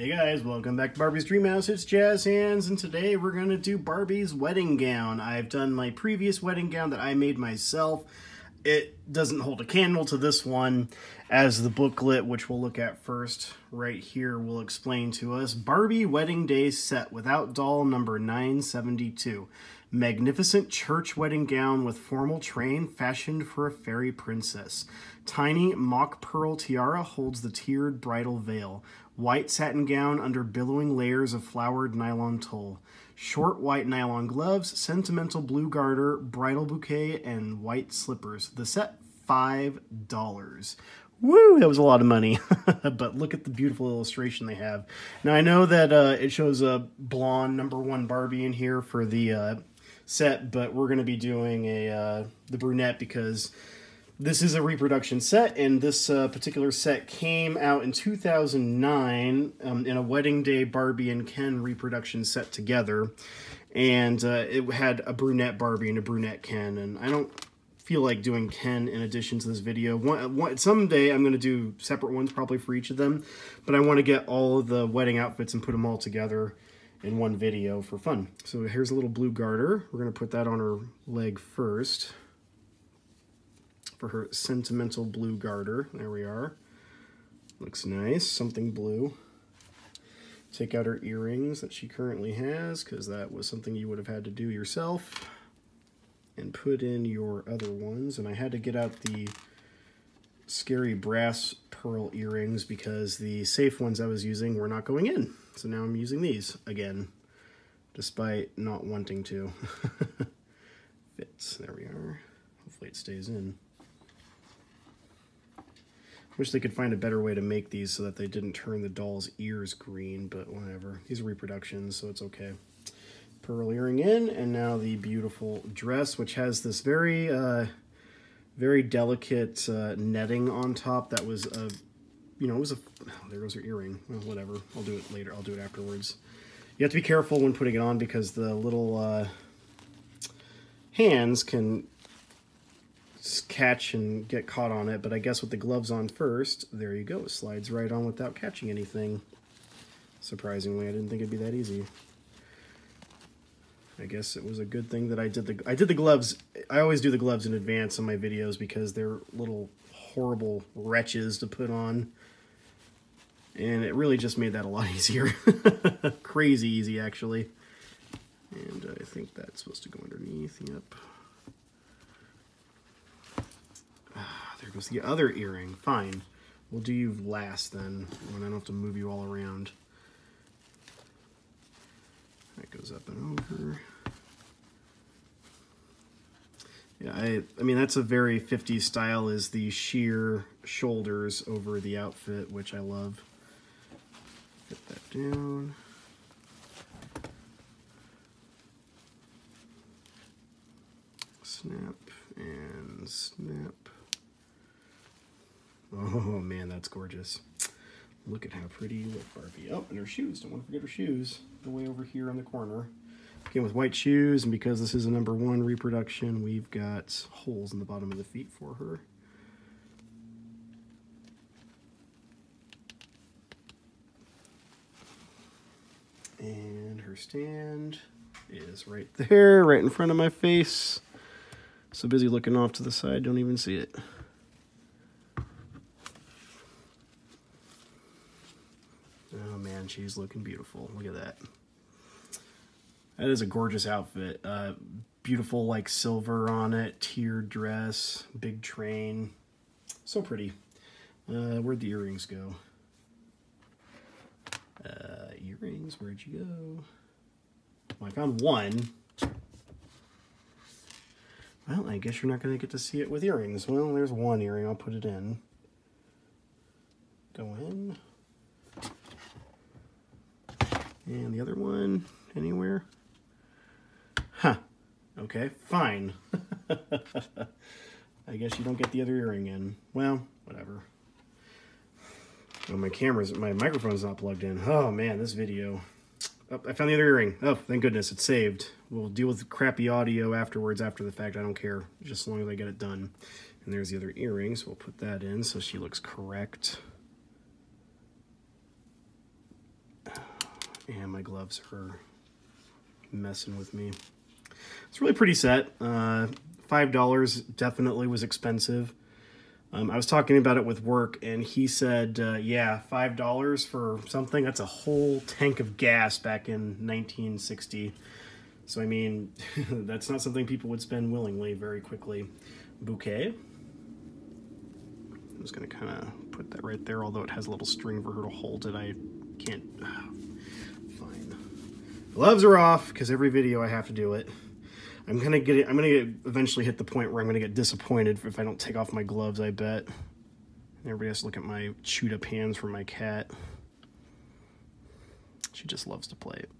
Hey guys, welcome back to Barbie's Dreamhouse. It's Jazz Hands, and today we're going to do Barbie's wedding gown. I've done my previous wedding gown that I made myself. It doesn't hold a candle to this one, as the booklet, which we'll look at first right here, will explain to us. Barbie Wedding Day Set without doll number 972. Magnificent church wedding gown with formal train fashioned for a fairy princess. Tiny mock pearl tiara holds the tiered bridal veil. White satin gown under billowing layers of flowered nylon tulle. Short white nylon gloves, sentimental blue garter, bridal bouquet, and white slippers. The set, $5. Woo, that was a lot of money. but look at the beautiful illustration they have. Now, I know that uh, it shows a blonde number one Barbie in here for the uh, set, but we're going to be doing a uh, the brunette because this is a reproduction set, and this uh, particular set came out in 2009 um, in a Wedding Day Barbie and Ken reproduction set together. And uh, it had a brunette Barbie and a brunette Ken, and I don't feel like doing Ken in addition to this video. One, one, someday I'm going to do separate ones probably for each of them, but I want to get all of the wedding outfits and put them all together in one video for fun. So here's a little blue garter. We're going to put that on her leg first for her sentimental blue garter. There we are. Looks nice, something blue. Take out her earrings that she currently has, because that was something you would have had to do yourself. And put in your other ones. And I had to get out the scary brass pearl earrings because the safe ones I was using were not going in. So now I'm using these again, despite not wanting to. Fits, there we are. Hopefully it stays in. Wish they could find a better way to make these so that they didn't turn the doll's ears green, but whatever. These are reproductions, so it's okay. Pearl earring in, and now the beautiful dress, which has this very, uh, very delicate uh, netting on top that was a, you know, it was a, oh, there goes her earring. Well, whatever. I'll do it later. I'll do it afterwards. You have to be careful when putting it on because the little uh, hands can catch and get caught on it, but I guess with the gloves on first, there you go. It slides right on without catching anything. Surprisingly, I didn't think it'd be that easy. I guess it was a good thing that I did the I did the gloves. I always do the gloves in advance on my videos because they're little horrible wretches to put on. And it really just made that a lot easier. Crazy easy, actually. And I think that's supposed to go underneath. Yep. Goes the other earring. Fine. We'll do you last then, when I don't have to move you all around. That goes up and over. Yeah, I, I mean, that's a very 50s style, is the sheer shoulders over the outfit, which I love. Get that down. Snap and snap. Oh man, that's gorgeous. Look at how pretty look, Barbie. Oh, and her shoes. Don't want to forget her shoes. The way over here on the corner. Again, with white shoes, and because this is a number one reproduction, we've got holes in the bottom of the feet for her. And her stand is right there, right in front of my face. So busy looking off to the side, don't even see it. Man, she's looking beautiful. Look at that. That is a gorgeous outfit. Uh, beautiful like silver on it, tiered dress, big train. So pretty. Uh, where'd the earrings go? Uh, earrings, where'd you go? Well, I found one. Well, I guess you're not going to get to see it with earrings. Well, there's one earring. I'll put it in. Go in. And the other one, anywhere? Huh. Okay, fine. I guess you don't get the other earring in. Well, whatever. Oh, my camera's, my microphone's not plugged in. Oh man, this video. Oh, I found the other earring. Oh, thank goodness, it's saved. We'll deal with crappy audio afterwards, after the fact. I don't care, just as long as I get it done. And there's the other earring, so we'll put that in so she looks correct. And my gloves are messing with me. It's really pretty set. Uh, $5 definitely was expensive. Um, I was talking about it with work, and he said, uh, yeah, $5 for something, that's a whole tank of gas back in 1960. So, I mean, that's not something people would spend willingly very quickly. Bouquet. I'm just going to kind of put that right there, although it has a little string for her to hold it. I can't... Uh. Gloves are off, because every video I have to do it. I'm gonna get it, I'm gonna get, eventually hit the point where I'm gonna get disappointed if I don't take off my gloves, I bet. Everybody has to look at my chewed up hands from my cat. She just loves to play it.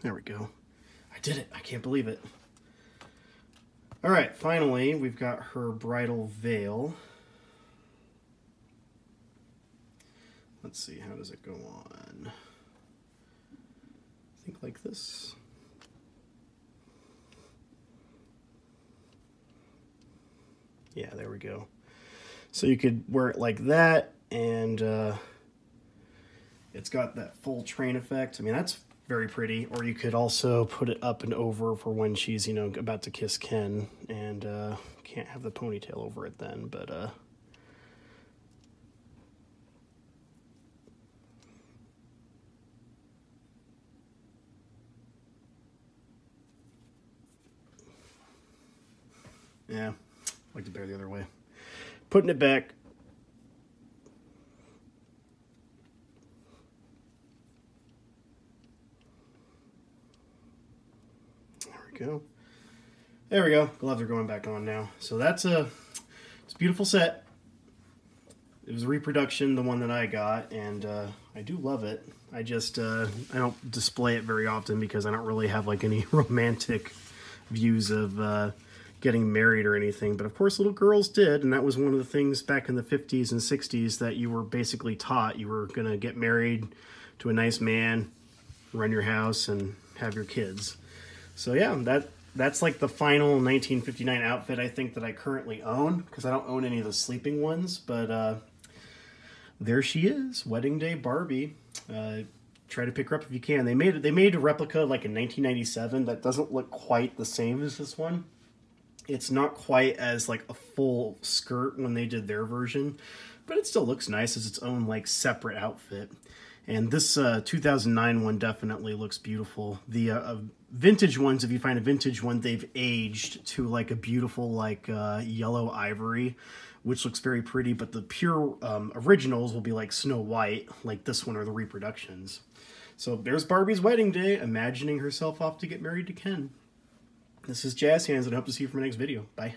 There we go. I did it. I can't believe it. All right, finally, we've got her bridal veil. Let's see, how does it go on? I think like this. Yeah, there we go. So you could wear it like that, and uh, it's got that full train effect. I mean, that's very pretty. Or you could also put it up and over for when she's, you know, about to kiss Ken. And uh, can't have the ponytail over it then, but... Uh, Yeah, like to bear the other way. Putting it back, go. There we go. Gloves are going back on now. So that's a, it's a beautiful set. It was a reproduction, the one that I got, and uh, I do love it. I just, uh, I don't display it very often because I don't really have like any romantic views of uh, getting married or anything. But of course little girls did, and that was one of the things back in the 50s and 60s that you were basically taught. You were going to get married to a nice man, run your house, and have your kids. So yeah, that that's like the final 1959 outfit I think that I currently own because I don't own any of the sleeping ones. But uh, there she is, wedding day Barbie. Uh, try to pick her up if you can. They made they made a replica like in 1997 that doesn't look quite the same as this one. It's not quite as like a full skirt when they did their version, but it still looks nice as its own like separate outfit. And this uh, 2009 one definitely looks beautiful. The uh, vintage ones, if you find a vintage one, they've aged to like a beautiful like uh, yellow ivory, which looks very pretty. But the pure um, originals will be like Snow White, like this one or the reproductions. So there's Barbie's wedding day, imagining herself off to get married to Ken. This is Jazz Hands, and I hope to see you for my next video. Bye.